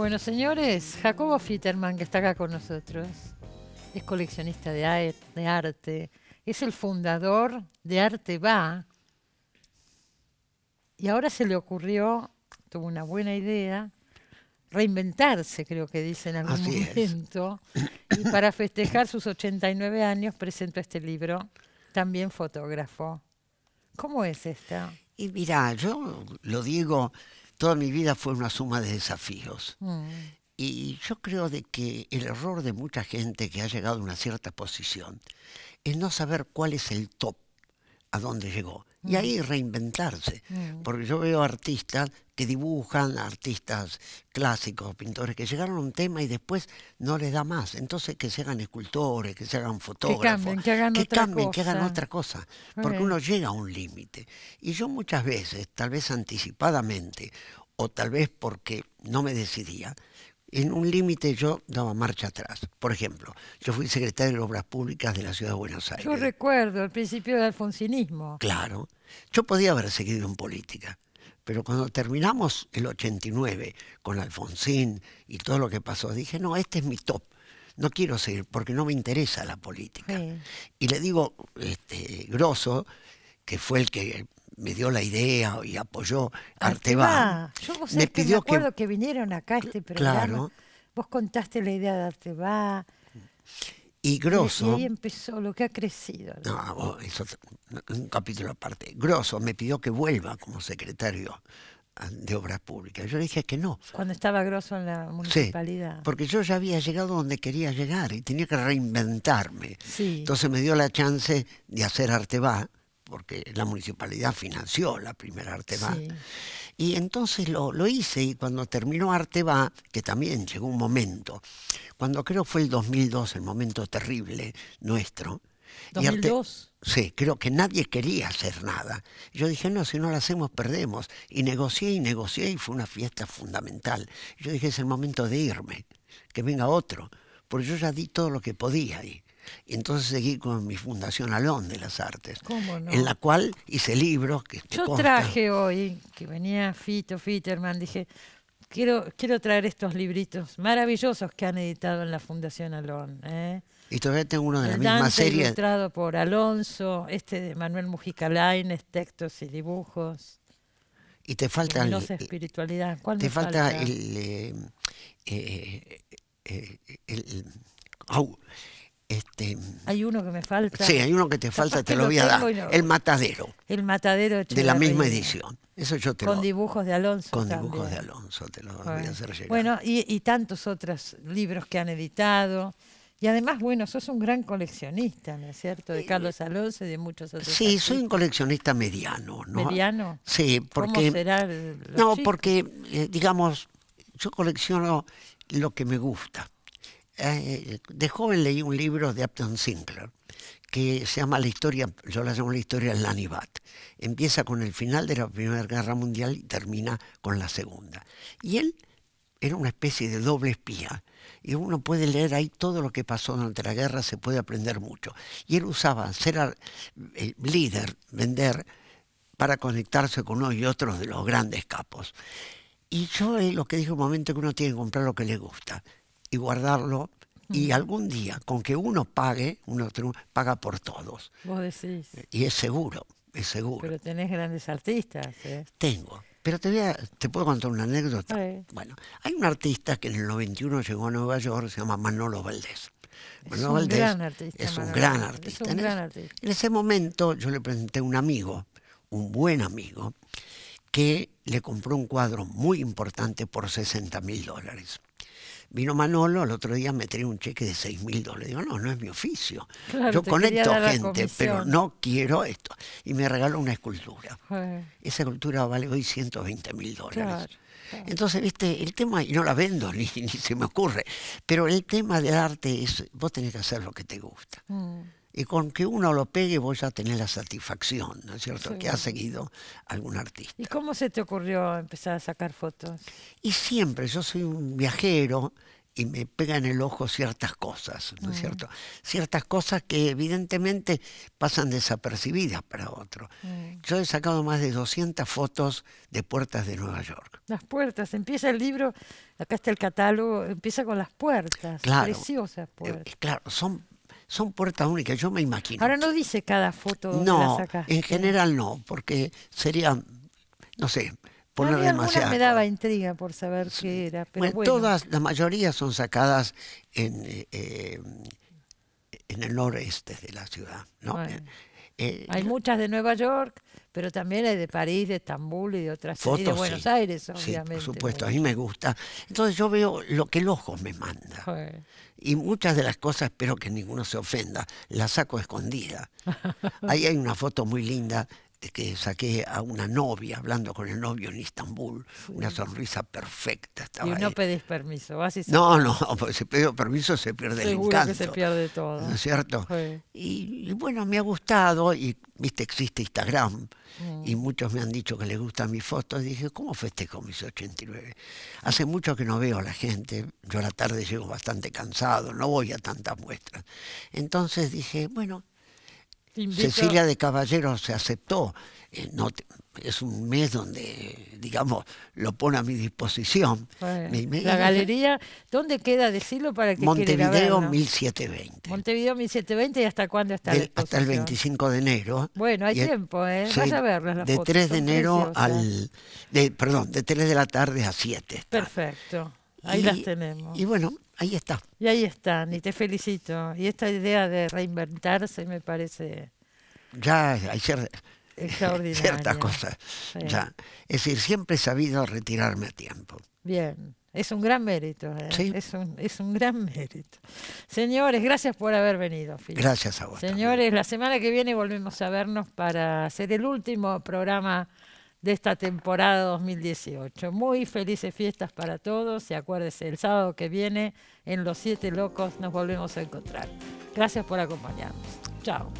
Bueno, señores, Jacobo Fitterman, que está acá con nosotros, es coleccionista de, arte, es el fundador de Arte Va, y ahora se le ocurrió, tuvo una buena idea, reinventarse, creo que dice en algún Así es. momento, y para festejar sus 89 años presentó este libro, también fotógrafo. ¿Cómo es esta? Y mira, yo lo digo, toda mi vida fue una suma de desafíos. Mm, Y yo creo de que el error de mucha gente que ha llegado a una cierta posición es no saber cuál es el top a dónde llegó. Y ahí reinventarse. mm. Porque yo veo artistas que dibujan, artistas clásicos, pintores, que llegaron a un tema y después no les da más. Entonces que se hagan escultores, que se hagan fotógrafos. cambien, que hagan que otra cambien, que hagan otra cosa. Porque uno llega a un límite. Y yo muchas veces, tal vez anticipadamente, o tal vez porque no me decidía, en un límite yo daba marcha atrás. Por ejemplo, yo fui secretario de Obras Públicas de la Ciudad de Buenos Aires. Yo recuerdo el principio del alfonsinismo. Claro. Yo podía haber seguido en política, pero cuando terminamos el 89 con Alfonsín y todo lo que pasó, dije, no, este es mi top. No quiero seguir porque no me interesa la política. Sí. Y le digo, este, Grosso, que fue el que me dio la idea y apoyó Arteba, Arteba. Yo vos me que me pidió que acuerdo que, vinieron acá a este programa. Claro. Vos contaste la idea de Arteba. y Y Grosso, ahí empezó lo que ha crecido. no, oh, es un capítulo aparte, Grosso me pidió que vuelva como secretario ah, de Obras Públicas. Yo le dije que no, Cuando estaba Grosso en la Sí, municipalidad. porque yo ya había llegado donde quería llegar y tenía que reinventarme. Sí. Entonces me dio la chance de hacer Arteba, porque la municipalidad financió la primera Arteba. Sí. Y entonces lo, lo hice y cuando terminó Arteba, que también llegó un momento, cuando creo fue el 2002, el momento terrible nuestro. y Arte- 2002. Sí, creo que nadie quería hacer nada. Yo dije, no, si no lo hacemos, perdemos. Y negocié y negocié y fue una fiesta fundamental. Yo dije, es el momento de irme, que venga otro, porque yo ya di todo lo que podía ahí. Y entonces seguí con mi Fundación Alón de las Artes, ¿Cómo no? en la cual hice libros que Yo consta. traje hoy, que venía Fito, Fitterman, dije, quiero, quiero traer estos libritos maravillosos que han editado en la Fundación Alón. ¿eh? Y todavía tengo uno de la El misma Dante serie. ilustrado por Alonso, este de Manuel Mujica Lainez, textos y dibujos. Y te falta el, Luminosa espiritualidad. ¿Cuál te me falta, falta? el, eh, eh, eh, el- au, este, Hay uno que me falta. Sí, hay uno que te falta, te lo voy a dar. no- El matadero, El matadero de la misma edición. Eso yo te Con lo dibujos de Alonso. con también. dibujos de Alonso, te lo voy a Bueno, hacer llegar. Bueno, y, y tantos otros libros que han editado. Y además, bueno, sos un gran coleccionista, ¿no es cierto? De Carlos Alonso y de muchos otros. sí, soy un artistas. coleccionista mediano, ¿no? ¿Mediano? Sí, ¿Cómo porque será el- los no, chicos? porque eh, digamos, yo colecciono lo que me gusta. Eh, de joven leí un libro de Upton Sinclair que se llama La historia, yo la llamo la historia del Lanibat. Empieza con el final de la Primera Guerra Mundial y termina con la Segunda. Y él era una especie de doble espía. Y uno puede leer ahí todo lo que pasó durante la guerra, se puede aprender mucho. Y él usaba ser eh, líder, vender, para conectarse con uno y otros de los grandes capos. Y yo eh, lo que dije un momento que uno tiene que comprar lo que le gusta y guardarlo. Y algún día, con que uno pague, uno paga por todos. Vos decís. Y es seguro, es seguro. Pero tenés grandes artistas. ¿eh? Tengo. Pero te, voy a- te puedo contar una anécdota. Sí. Bueno, hay un artista que en el 91 llegó a Nueva York, se llama Manolo Valdés. Es Manolo un Valdés gran artista, Es un gran artista. es un En gran ese- artista. En ese momento yo le presenté a un amigo, un buen amigo, que le compró un cuadro muy importante por 60 mil dólares. Vino Manolo, el otro día me traía un cheque de 6 mil dólares. Digo, no, no es mi oficio. Claro, Yo conecto gente, pero no quiero esto. Y me regaló una escultura. Eh, Esa escultura vale hoy 120 mil dólares. Claro. Entonces, viste, el tema, y no la vendo, ni, ni se me ocurre, pero el tema del arte es, vos tenés que hacer lo que te gusta. mm. Y con que uno lo pegue, vos ya tenés la satisfacción, ¿no es cierto?, Sí. que has seguido algún artista. ¿Y cómo se te ocurrió empezar a sacar fotos? Y siempre, yo soy un viajero y me pega en el ojo ciertas cosas, ¿no es Mm. cierto? Ciertas cosas que evidentemente pasan desapercibidas para otro. Mm. Yo he sacado más de 200 fotos de puertas de Nueva York. Las puertas, empieza el libro, acá está el catálogo, empieza con las puertas, Claro. preciosas Eh, puertas. claro, son, son puertas únicas, yo me imagino. Ahora no dice cada foto donde la no, sacaste. en general no, porque sería, no sé, poner demasiado. me daba intriga por saber qué era, pero Bueno, bueno. todas, la mayoría son sacadas en, eh, eh, en el noreste de la ciudad. ¿no? Bueno. Eh, Hay muchas de Nueva York, pero también hay de París, de Estambul y de otras y de fotos, Buenos sí. Aires, Sí, obviamente. por supuesto, a mí me gusta. Entonces yo veo lo que el ojo me manda. Joder. Y muchas de las cosas, espero que ninguno se ofenda, las saco escondida. Ahí hay una foto muy linda que saqué a una novia hablando con el novio en Istambul, una sonrisa perfecta estaba Y no ahí. pedís permiso, vas y No, no, porque si pido permiso se pierde el seguro encanto. que se pierde todo. ¿No es cierto? Sí. Y, y bueno, me ha gustado, y viste, existe Instagram, Mm. y muchos me han dicho que les gustan mis fotos. Y dije, ¿cómo festejo mis 89? Hace mucho que no veo a la gente, yo a la tarde llego bastante cansado, no voy a tantas muestras. Entonces dije, bueno, Cecilia de Caballero se aceptó. eh, no te- es un mes donde, digamos, lo pone a mi disposición. Bueno, Me- me- la galería, ¿dónde queda? Decirlo para que Montevideo verlo. 1720. Montevideo 1720 y hasta cuándo está Del- hasta el exposición? 25 de enero. Bueno, hay Y tiempo, ¿eh? sí, Vaya a verlas las De fotos, 3 de enero al. De, perdón, de 3 de la tarde a 7. está. Perfecto, ahí Y- las tenemos. Y bueno, ahí está. Y ahí están, y te felicito. Y esta idea de reinventarse me parece Ya hay ciertas cosas. Sí. Ya. Es decir, siempre he sabido retirarme a tiempo. Bien, es un gran mérito, ¿eh? Sí. es, un, es un gran mérito. Señores, gracias por haber venido. Phil. Gracias a vos. también. Señores, la semana que viene volvemos a vernos para hacer el último programa de esta temporada 2018. Muy felices fiestas para todos y acuérdese, el sábado que viene en Los Siete Locos nos volvemos a encontrar. Gracias por acompañarnos. Chao.